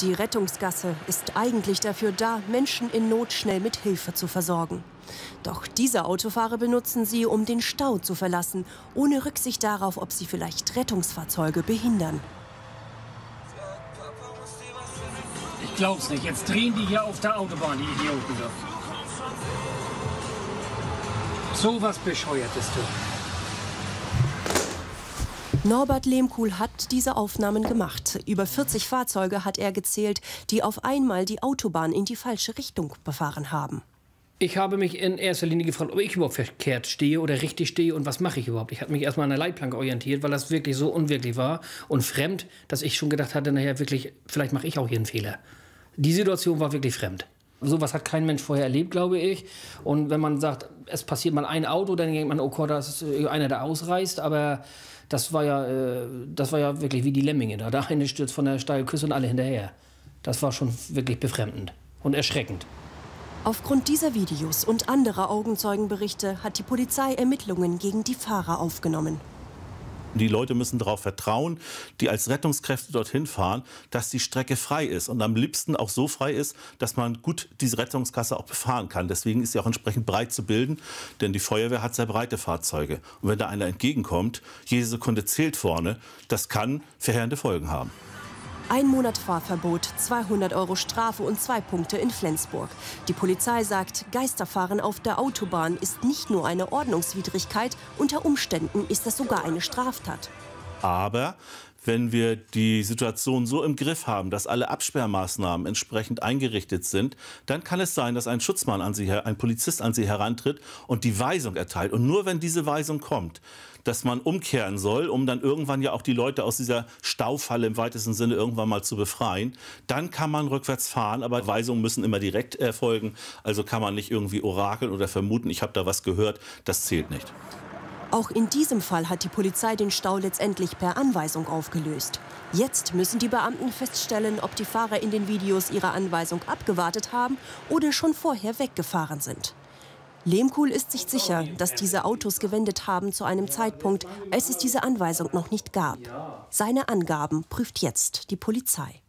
Die Rettungsgasse ist eigentlich dafür da, Menschen in Not schnell mit Hilfe zu versorgen. Doch diese Autofahrer benutzen sie, um den Stau zu verlassen, ohne Rücksicht darauf, ob sie vielleicht Rettungsfahrzeuge behindern. Ich glaub's nicht. Jetzt drehen die hier auf der Autobahn, die Idioten. So was Bescheuertes, du. Norbert Lehmkuhl hat diese Aufnahmen gemacht. Über 40 Fahrzeuge hat er gezählt, die auf einmal die Autobahn in die falsche Richtung befahren haben. Ich habe mich in erster Linie gefragt, ob ich überhaupt verkehrt stehe oder richtig stehe und was mache ich überhaupt. Ich habe mich erstmal an der Leitplanke orientiert, weil das wirklich so unwirklich war und fremd, dass ich schon gedacht hatte, naja, wirklich, vielleicht mache ich auch hier einen Fehler. Die Situation war wirklich fremd. Sowas hat kein Mensch vorher erlebt, glaube ich. Und wenn man sagt, es passiert mal ein Auto, dann denkt man, oh Gott, das ist einer, der ausreißt. Aber das war ja, äh, das war ja wirklich wie die Lemminge da. Der eine stürzt von der Steilküste und alle hinterher. Das war schon wirklich befremdend und erschreckend. Aufgrund dieser Videos und anderer Augenzeugenberichte hat die Polizei Ermittlungen gegen die Fahrer aufgenommen. Die Leute müssen darauf vertrauen, die als Rettungskräfte dorthin fahren, dass die Strecke frei ist und am liebsten auch so frei ist, dass man gut diese Rettungskasse auch befahren kann. Deswegen ist sie auch entsprechend breit zu bilden, denn die Feuerwehr hat sehr breite Fahrzeuge. Und wenn da einer entgegenkommt, jede Sekunde zählt vorne, das kann verheerende Folgen haben. Ein Monat Fahrverbot, 200 Euro Strafe und zwei Punkte in Flensburg. Die Polizei sagt, Geisterfahren auf der Autobahn ist nicht nur eine Ordnungswidrigkeit, unter Umständen ist das sogar eine Straftat. Aber wenn wir die Situation so im Griff haben, dass alle Absperrmaßnahmen entsprechend eingerichtet sind, dann kann es sein, dass ein Schutzmann an Sie, ein Polizist an Sie herantritt und die Weisung erteilt. Und nur wenn diese Weisung kommt, dass man umkehren soll, um dann irgendwann ja auch die Leute aus dieser Staufalle im weitesten Sinne irgendwann mal zu befreien, dann kann man rückwärts fahren. Aber Weisungen müssen immer direkt erfolgen. Also kann man nicht irgendwie orakeln oder vermuten, ich habe da was gehört. Das zählt nicht. Auch in diesem Fall hat die Polizei den Stau letztendlich per Anweisung aufgelöst. Jetzt müssen die Beamten feststellen, ob die Fahrer in den Videos ihre Anweisung abgewartet haben oder schon vorher weggefahren sind. Lehmkuhl ist sich sicher, dass diese Autos gewendet haben zu einem Zeitpunkt, als es diese Anweisung noch nicht gab. Seine Angaben prüft jetzt die Polizei.